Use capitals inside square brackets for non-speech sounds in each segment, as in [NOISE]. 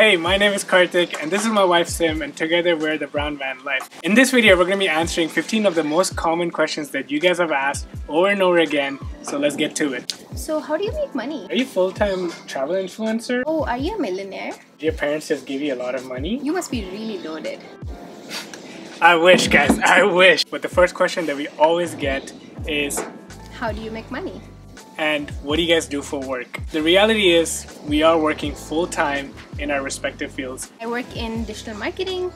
Hey, my name is Karthik and this is my wife Sim and together we're the Brown Van Life. In this video we're going to be answering 15 of the most common questions that you guys have asked over and over again, so let's get to it. So how do you make money? Are you full-time travel influencer? Oh, are you a millionaire? Do your parents just give you a lot of money? You must be really loaded. [LAUGHS] I wish guys, I wish. But the first question that we always get is How do you make money? And what do you guys do for work? The reality is we are working full-time in our respective fields I work in digital marketing.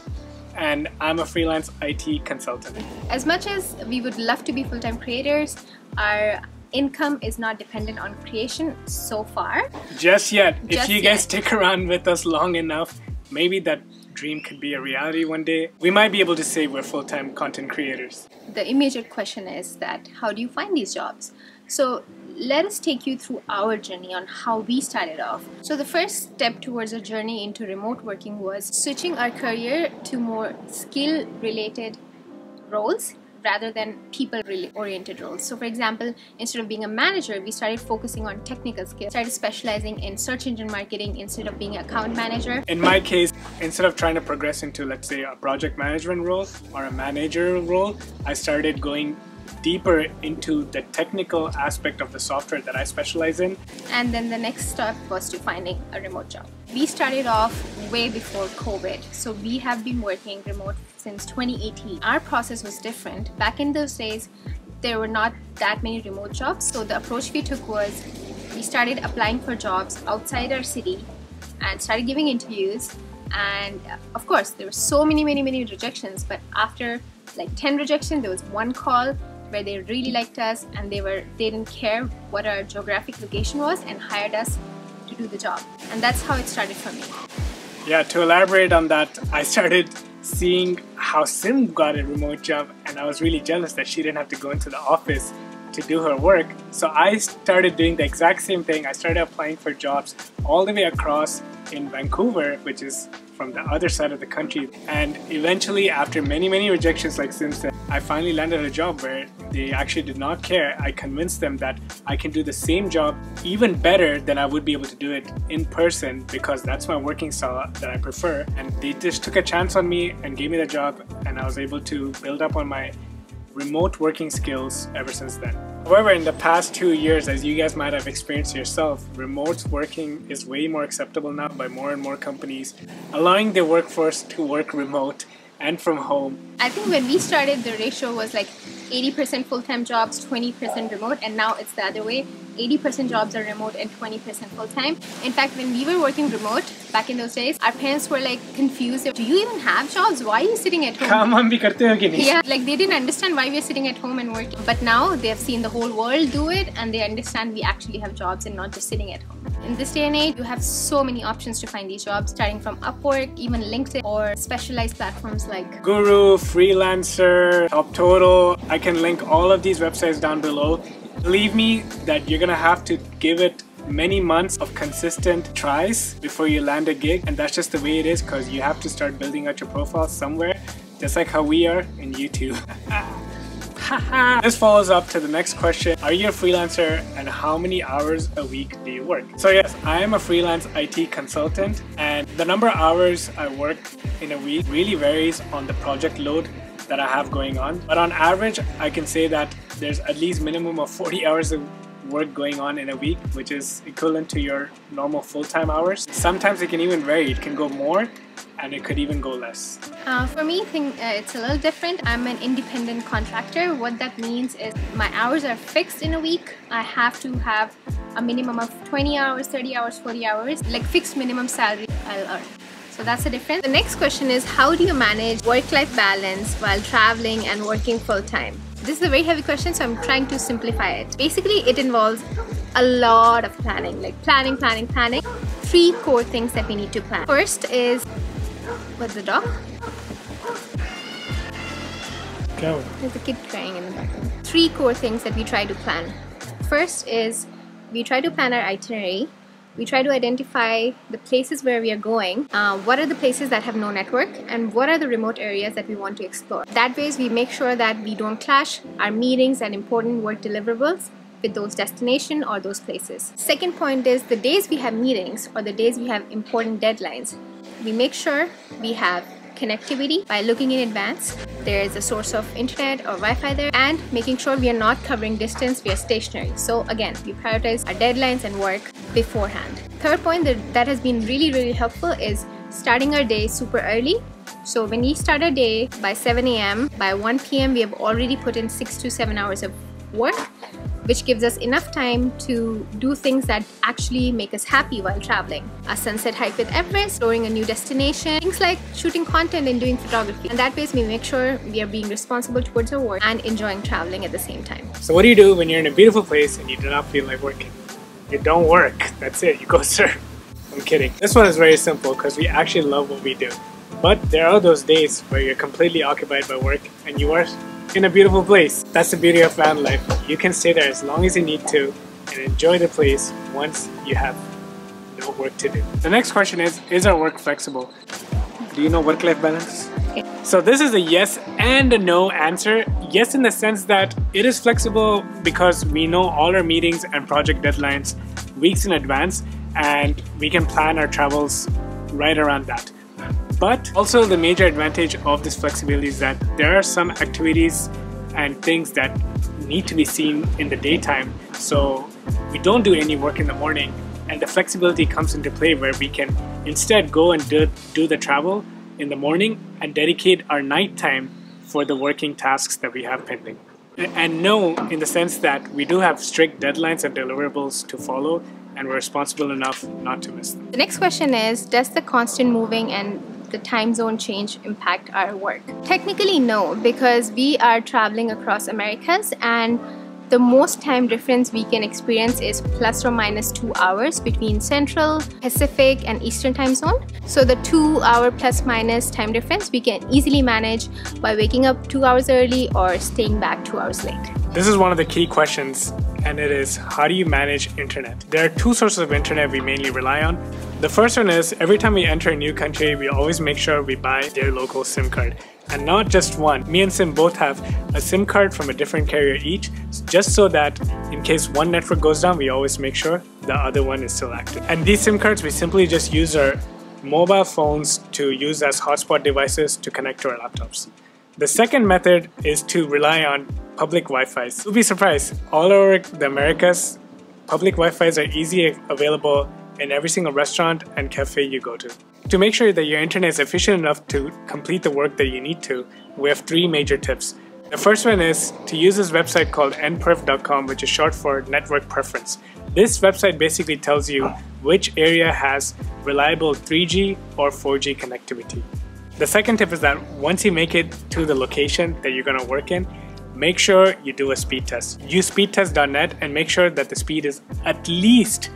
and I'm a freelance IT consultant. As much as we would love to be full-time creators, our income is not dependent on creation so far. Just yet, Just if you yet. guys stick around with us long enough, maybe that dream could be a reality one day. We might be able to say we're full-time content creators. The immediate question is that how do you find these jobs? So let us take you through our journey on how we started off. So the first step towards a journey into remote working was switching our career to more skill related roles rather than people oriented roles. So for example, instead of being a manager, we started focusing on technical skills, started specializing in search engine marketing instead of being an account manager. In my case, instead of trying to progress into, let's say, a project management role or a manager role, I started going deeper into the technical aspect of the software that I specialize in. And then the next step was to finding a remote job. We started off way before COVID, so we have been working remote since 2018. Our process was different. Back in those days, there were not that many remote jobs, so the approach we took was we started applying for jobs outside our city and started giving interviews. And uh, of course, there were so many, many, many rejections, but after like 10 rejections, there was one call where they really liked us and they were they didn't care what our geographic location was and hired us to do the job and that's how it started for me Yeah, to elaborate on that, I started seeing how Sim got a remote job and I was really jealous that she didn't have to go into the office to do her work. So I started doing the exact same thing. I started applying for jobs all the way across in Vancouver, which is from the other side of the country. And eventually, after many, many rejections, like Sim said, I finally landed a job where they actually did not care. I convinced them that I can do the same job even better than I would be able to do it in person because that's my working style that I prefer. And they just took a chance on me and gave me the job, and I was able to build up on my remote working skills ever since then. However, in the past two years, as you guys might have experienced yourself, remote working is way more acceptable now by more and more companies, allowing their workforce to work remote and from home. i think when we started the ratio was like 80% full-time jobs, 20% remote, and now it's the other way. 80% jobs are remote and 20% full-time. In fact, when we were working remote back in those days, our parents were like confused. Do you even have jobs? Why are you sitting at home? yeah, like they didn't understand why we are sitting at home and working. But now they have seen the whole world do it and they understand we actually have jobs and not just sitting at home. In this day and age, you have so many options to find these jobs, starting from Upwork, even LinkedIn, or specialized platforms like Guru, Freelancer, UpTotal. I can link all of these websites down below. Believe me that you're gonna have to give it many months of consistent tries before you land a gig and that's just the way it is because you have to start building out your profile somewhere just like how we are in YouTube. [LAUGHS] this follows up to the next question Are you a freelancer and how many hours a week do you work? So, yes, I am a freelance IT consultant, and the number of hours I work in a week really varies on the project load that I have going on. But on average, I can say that there's at least minimum of 40 hours of work going on in a week, which is equivalent to your normal full-time hours. Sometimes it can even vary. It can go more and it could even go less. Uh, for me, think, uh, it's a little different. I'm an independent contractor. What that means is my hours are fixed in a week. I have to have a minimum of 20 hours, 30 hours, 40 hours, like fixed minimum salary I'll earn. So that's the difference. The next question is how do you manage work-life balance while traveling and working full-time? This is a very heavy question, so I'm trying to simplify it. Basically, it involves a lot of planning, like planning, planning, planning. Three core things that we need to plan. First is what's the dog? There's a kid crying in the background. Three core things that we try to plan. First is we try to plan our itinerary. We try to identify the places where we are going, uh, what are the places that have no network, and what are the remote areas that we want to explore. That ways we make sure that we don't clash our meetings and important work deliverables with those destination or those places. Second point is the days we have meetings or the days we have important deadlines, we make sure we have connectivity by looking in advance. There is a source of internet or Wi-Fi there and making sure we are not covering distance, we are stationary. So again, we prioritize our deadlines and work beforehand. Third point that, that has been really, really helpful is starting our day super early. So when we start our day by 7 a.m., by 1 p.m. we have already put in 6 to 7 hours of work which gives us enough time to do things that actually make us happy while traveling. A sunset hike with Everest, exploring a new destination, things like shooting content and doing photography. And that way we make sure we are being responsible towards our work and enjoying traveling at the same time. So what do you do when you're in a beautiful place and you do not feel like working? You don't work. That's it. You go [LAUGHS] surf. I'm kidding. This one is very simple because we actually love what we do. But there are those days where you're completely occupied by work and you are in a beautiful place. That's the beauty of van life. You can stay there as long as you need to and enjoy the place once you have no work to do. The next question is, is our work flexible? Do you know work-life balance? So this is a yes and a no answer. Yes in the sense that it is flexible because we know all our meetings and project deadlines weeks in advance and we can plan our travels right around that. But also the major advantage of this flexibility is that there are some activities and things that need to be seen in the daytime. So we don't do any work in the morning and the flexibility comes into play where we can instead go and do, do the travel in the morning and dedicate our nighttime for the working tasks that we have pending. And no, in the sense that we do have strict deadlines and deliverables to follow and we're responsible enough not to miss them. The next question is Does the constant moving and the time zone change impact our work? Technically, no, because we are traveling across Americas and the most time difference we can experience is plus or minus two hours between Central, Pacific, and Eastern time zone. So the two hour plus minus time difference we can easily manage by waking up two hours early or staying back two hours late. This is one of the key questions and it is how do you manage internet? There are two sources of internet we mainly rely on. The first one is every time we enter a new country, we always make sure we buy their local SIM card. And not just one. Me and Sim both have a SIM card from a different carrier each, just so that in case one network goes down, we always make sure the other one is still active. And these SIM cards, we simply just use our mobile phones to use as hotspot devices to connect to our laptops. The second method is to rely on public Wi-Fi. You'll be surprised, all over the Americas, public Wi-Fi's are easily available in every single restaurant and cafe you go to. To make sure that your internet is efficient enough to complete the work that you need to, we have three major tips. The first one is to use this website called nperf.com, which is short for network preference. This website basically tells you which area has reliable 3G or 4G connectivity. The second tip is that once you make it to the location that you're going to work in, make sure you do a speed test. Use speedtest.net and make sure that the speed is at least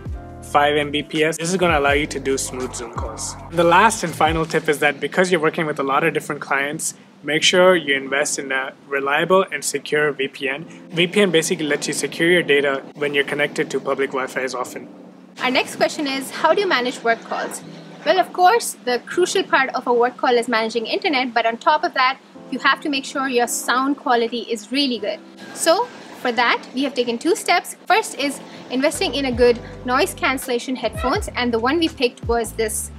5 Mbps. This is going to allow you to do smooth Zoom calls. The last and final tip is that because you're working with a lot of different clients, make sure you invest in a reliable and secure VPN. VPN basically lets you secure your data when you're connected to public Wi-Fi as often. Our next question is how do you manage work calls? Well, of course, the crucial part of a work call is managing internet, but on top of that, you have to make sure your sound quality is really good. So for that, we have taken two steps. First is investing in a good noise cancellation headphones and the one we picked was this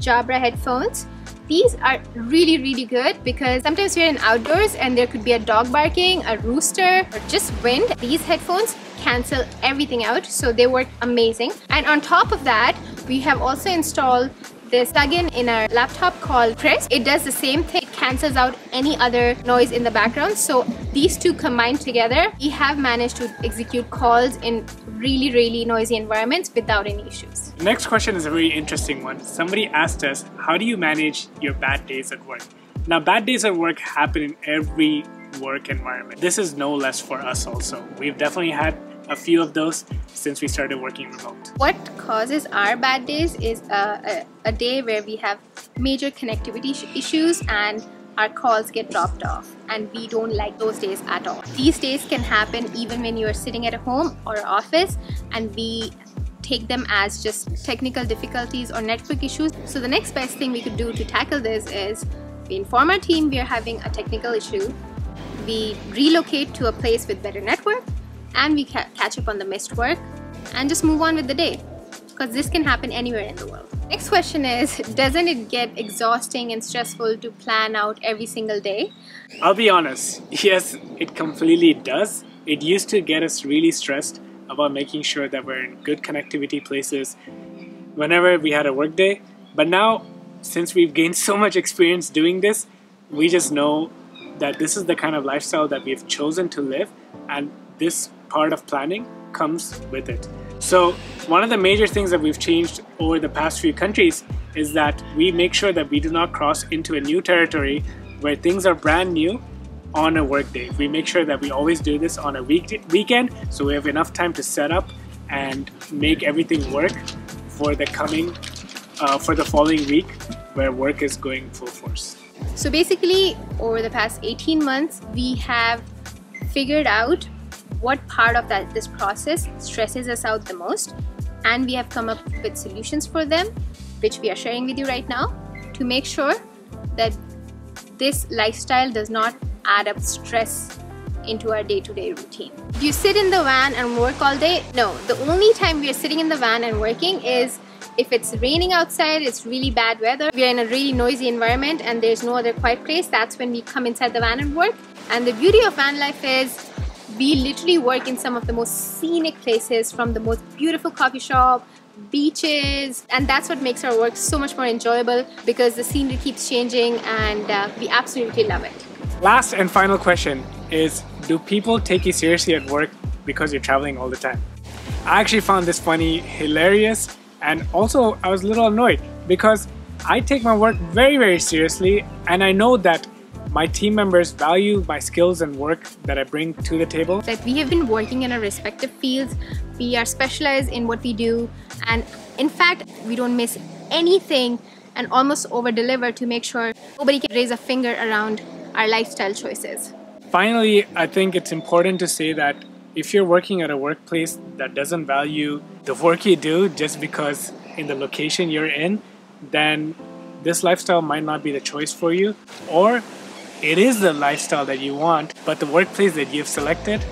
Jabra headphones. These are really, really good because sometimes you're in outdoors and there could be a dog barking, a rooster, or just wind. These headphones cancel everything out, so they work amazing. And on top of that, we have also installed this plugin in our laptop called Krisp. It does the same thing, cancels out any other noise in the background. So these two combined together, we have managed to execute calls in really, really noisy environments without any issues. next question is a very interesting one. Somebody asked us, how do you manage your bad days at work? Now, bad days at work happen in every work environment. This is no less for us also. We've definitely had a few of those since we started working remote. What causes our bad days is a, a, a day where we have major connectivity issues and our calls get dropped off and we don't like those days at all. These days can happen even when you are sitting at a home or office and we take them as just technical difficulties or network issues. So the next best thing we could do to tackle this is we inform our team we are having a technical issue, we relocate to a place with better network, and we ca catch up on the missed work and just move on with the day because this can happen anywhere in the world. Next question is, [LAUGHS] doesn't it get exhausting and stressful to plan out every single day? I'll be honest, [LAUGHS] yes, it completely does. It used to get us really stressed about making sure that we're in good connectivity places whenever we had a work day. But now, since we've gained [LAUGHS] so much experience doing this, we just know that this is the kind of lifestyle that we've chosen to live, and this part of planning comes with it. So, one of the major things that we've changed over the past few countries is that we make sure that we do not cross into a new territory where things are brand new on a work day. We make sure that we always do this on a week weekend so we have enough time to set up and make everything work for the coming uh, for the following week where work is going full force. So basically over the past 18 months we have figured out what part of that this process stresses us out the most and we have come up with solutions for them which we are sharing with you right now to make sure that this lifestyle does not add up stress into our day-to-day -day routine. Do you sit in the van and work all day? No, the only time we are sitting in the van and working is if it's raining outside, it's really bad weather, we're in a really noisy environment and there's no other quiet place, that's when we come inside the van and work. And the beauty of van life is we literally work in some of the most scenic places from the most beautiful coffee shop, beaches and that's what makes our work so much more enjoyable because the scenery keeps changing and uh, we absolutely love it. Last and final question is do people take you seriously at work because you're traveling all the time? I actually found this funny, hilarious, and also I was a little annoyed because I take my work very, very seriously, and I know that my team members value my skills and work that I bring to the table. That we have been working in our respective fields, we are specialized in what we do, and in fact, we don't miss anything and almost over deliver to make sure nobody can raise a finger around our lifestyle choices. Finally, I think it's important to say that if you're working at a workplace that doesn't value the work you do just because in the location you're in, then this lifestyle might not be the choice for you. Or it is the lifestyle that you want, but the workplace that you've selected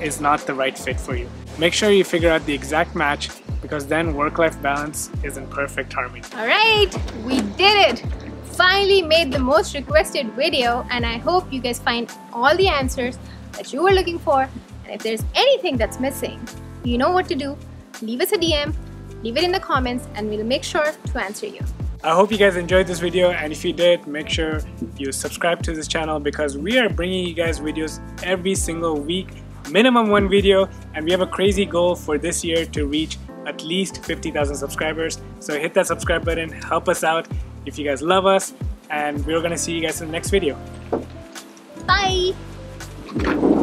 is not the right fit for you. Make sure you figure out the exact match because then work-life balance is in perfect harmony. All right, we did it finally made the most requested video and I hope you guys find all the answers that you were looking for and if there's anything that's missing, you know what to do. Leave us a DM, leave it in the comments and we'll make sure to answer you. I hope you guys enjoyed this video and if you did, make sure you subscribe to this channel because we are bringing you guys videos every single week, minimum one video, and we have a crazy goal for this year to reach at least 50,000 subscribers. So hit that subscribe button, help us out, if you guys love us and we're gonna see you guys in the next video. Bye!